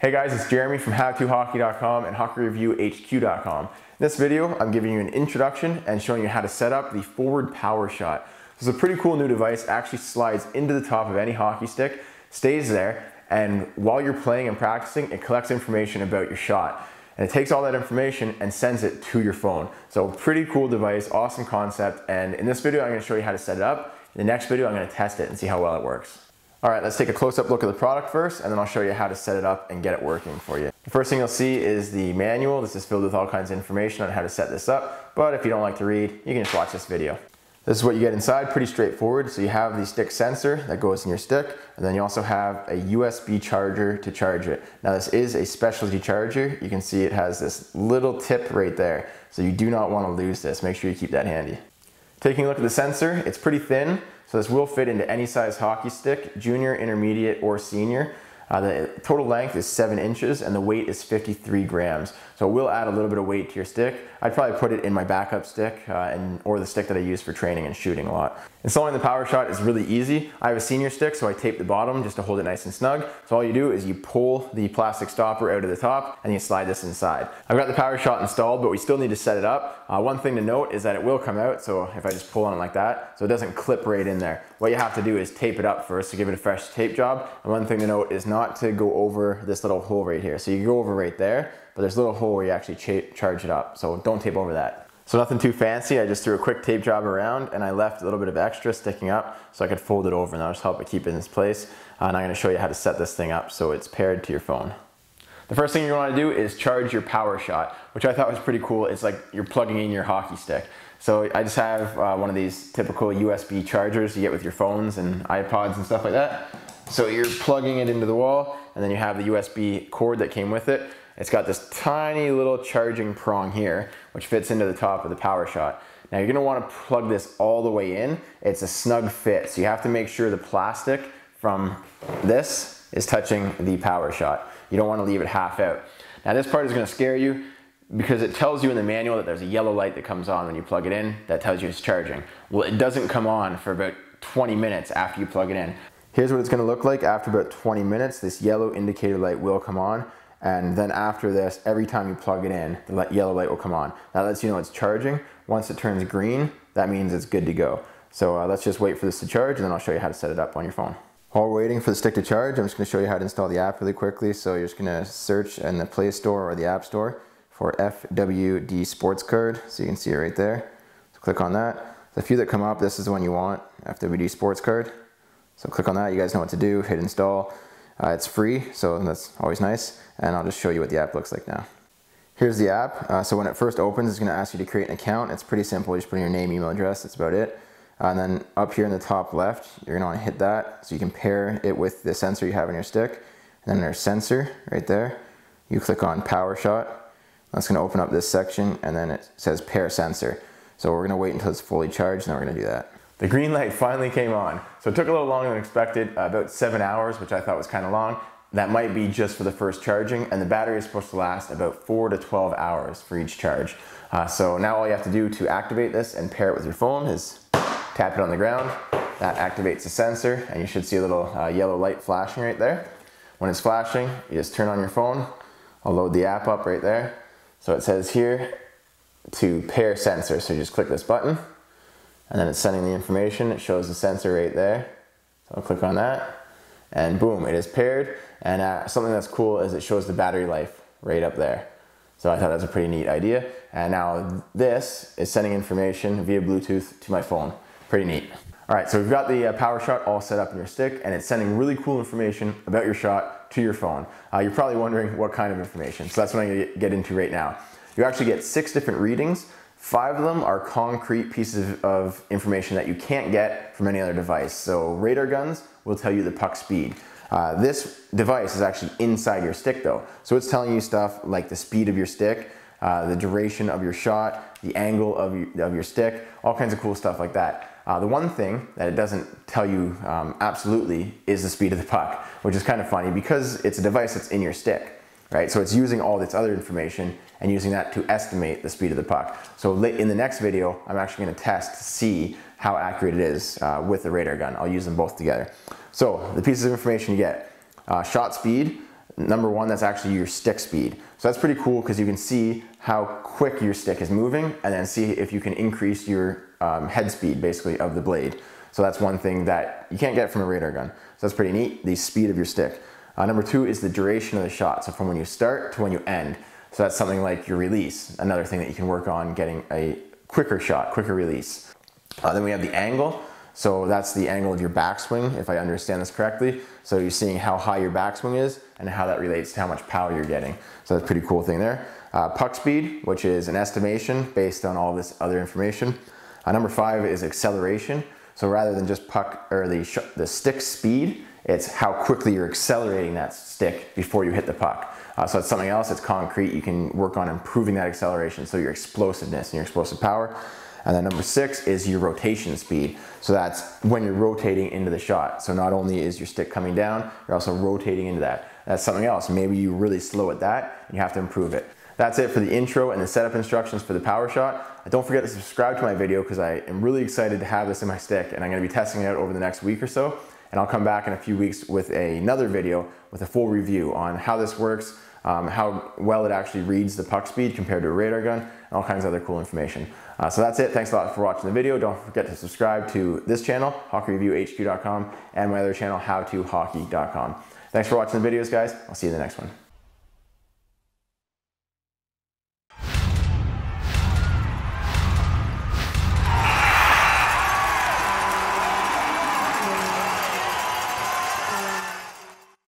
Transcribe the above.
Hey guys, it's Jeremy from HowToHockey.com and HockeyReviewHQ.com. In this video, I'm giving you an introduction and showing you how to set up the forward power shot. This is a pretty cool new device, actually slides into the top of any hockey stick, stays there, and while you're playing and practicing, it collects information about your shot. And it takes all that information and sends it to your phone. So pretty cool device, awesome concept, and in this video, I'm gonna show you how to set it up. In the next video, I'm gonna test it and see how well it works. All right, let's take a close-up look at the product first, and then I'll show you how to set it up and get it working for you. The first thing you'll see is the manual. This is filled with all kinds of information on how to set this up, but if you don't like to read, you can just watch this video. This is what you get inside, pretty straightforward. So you have the stick sensor that goes in your stick, and then you also have a USB charger to charge it. Now this is a specialty charger. You can see it has this little tip right there. So you do not want to lose this. Make sure you keep that handy. Taking a look at the sensor, it's pretty thin, so this will fit into any size hockey stick, junior, intermediate, or senior. Uh, the total length is 7 inches and the weight is 53 grams. So it will add a little bit of weight to your stick. I'd probably put it in my backup stick uh, and, or the stick that I use for training and shooting a lot. Installing the power shot is really easy. I have a senior stick so I tape the bottom just to hold it nice and snug. So all you do is you pull the plastic stopper out of the top and you slide this inside. I've got the power shot installed but we still need to set it up. Uh, one thing to note is that it will come out so if I just pull on it like that so it doesn't clip right in there. What you have to do is tape it up first to give it a fresh tape job. And one thing to note is not to go over this little hole right here. So you go over right there, but there's a little hole where you actually charge it up. So don't tape over that. So nothing too fancy. I just threw a quick tape job around and I left a little bit of extra sticking up so I could fold it over and that'll just help it keep it in its place. Uh, and I'm gonna show you how to set this thing up so it's paired to your phone. The first thing you wanna do is charge your power shot, which I thought was pretty cool. It's like you're plugging in your hockey stick. So I just have uh, one of these typical USB chargers you get with your phones and iPods and stuff like that. So you're plugging it into the wall and then you have the USB cord that came with it. It's got this tiny little charging prong here, which fits into the top of the power shot. Now you're gonna wanna plug this all the way in. It's a snug fit, so you have to make sure the plastic from this is touching the power shot. You don't wanna leave it half out. Now this part is gonna scare you because it tells you in the manual that there's a yellow light that comes on when you plug it in that tells you it's charging. Well, it doesn't come on for about 20 minutes after you plug it in. Here's what it's gonna look like after about 20 minutes. This yellow indicator light will come on. And then after this, every time you plug it in, the yellow light will come on. That lets you know it's charging. Once it turns green, that means it's good to go. So uh, let's just wait for this to charge and then I'll show you how to set it up on your phone. While we're waiting for the stick to charge, I'm just gonna show you how to install the app really quickly. So you're just gonna search in the Play Store or the App Store for FWD Sports Card. So you can see it right there. So click on that. The few that come up, this is the one you want, FWD Sports Card. So click on that, you guys know what to do, hit install. Uh, it's free, so that's always nice. And I'll just show you what the app looks like now. Here's the app. Uh, so when it first opens, it's gonna ask you to create an account. It's pretty simple, you just put in your name, email address, that's about it. Uh, and then up here in the top left, you're gonna wanna hit that so you can pair it with the sensor you have in your stick. And then there's sensor right there. You click on power shot that's gonna open up this section and then it says pair sensor. So we're gonna wait until it's fully charged and then we're gonna do that. The green light finally came on. So it took a little longer than expected, uh, about seven hours, which I thought was kind of long. That might be just for the first charging and the battery is supposed to last about four to 12 hours for each charge. Uh, so now all you have to do to activate this and pair it with your phone is tap it on the ground. That activates the sensor and you should see a little uh, yellow light flashing right there. When it's flashing, you just turn on your phone. I'll load the app up right there. So it says here to pair sensor. So you just click this button and then it's sending the information. It shows the sensor right there. So I'll click on that and boom, it is paired. And uh, something that's cool is it shows the battery life right up there. So I thought that was a pretty neat idea. And now this is sending information via Bluetooth to my phone. Pretty neat. All right, so we've got the uh, power shot all set up in your stick and it's sending really cool information about your shot to your phone. Uh, you're probably wondering what kind of information. So that's what I'm gonna get into right now. You actually get six different readings. Five of them are concrete pieces of information that you can't get from any other device. So radar guns will tell you the puck speed. Uh, this device is actually inside your stick though. So it's telling you stuff like the speed of your stick, uh, the duration of your shot, the angle of your, of your stick, all kinds of cool stuff like that. Uh, the one thing that it doesn't tell you um, absolutely is the speed of the puck, which is kind of funny because it's a device that's in your stick, right? So it's using all this other information and using that to estimate the speed of the puck. So in the next video, I'm actually gonna test to see how accurate it is uh, with the radar gun. I'll use them both together. So the pieces of information you get, uh, shot speed, Number one, that's actually your stick speed. So that's pretty cool because you can see how quick your stick is moving and then see if you can increase your um, head speed basically of the blade. So that's one thing that you can't get from a radar gun. So that's pretty neat, the speed of your stick. Uh, number two is the duration of the shot. So from when you start to when you end. So that's something like your release, another thing that you can work on getting a quicker shot, quicker release. Uh, then we have the angle. So that's the angle of your backswing, if I understand this correctly. So you're seeing how high your backswing is and how that relates to how much power you're getting. So that's a pretty cool thing there. Uh, puck speed, which is an estimation based on all this other information. Uh, number five is acceleration. So rather than just puck or the, the stick speed, it's how quickly you're accelerating that stick before you hit the puck. Uh, so it's something else, it's concrete. You can work on improving that acceleration, so your explosiveness and your explosive power. And then number six is your rotation speed. So that's when you're rotating into the shot. So not only is your stick coming down, you're also rotating into that. That's something else. Maybe you really slow at that and you have to improve it. That's it for the intro and the setup instructions for the power shot. Don't forget to subscribe to my video because I am really excited to have this in my stick and I'm gonna be testing it out over the next week or so. And I'll come back in a few weeks with a, another video with a full review on how this works, um, how well it actually reads the puck speed compared to a radar gun, and all kinds of other cool information. Uh, so that's it. Thanks a lot for watching the video. Don't forget to subscribe to this channel, hockeyreviewhq.com, and my other channel, howtohockey.com. Thanks for watching the videos, guys. I'll see you in the next one.